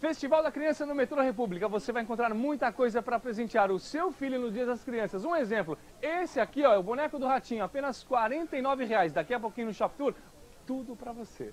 Festival da Criança no Metrô República. Você vai encontrar muita coisa para presentear o seu filho nos dias das Crianças. Um exemplo, esse aqui ó, é o boneco do ratinho, apenas R$ 49,00. Daqui a pouquinho no Shop Tour, tudo para você.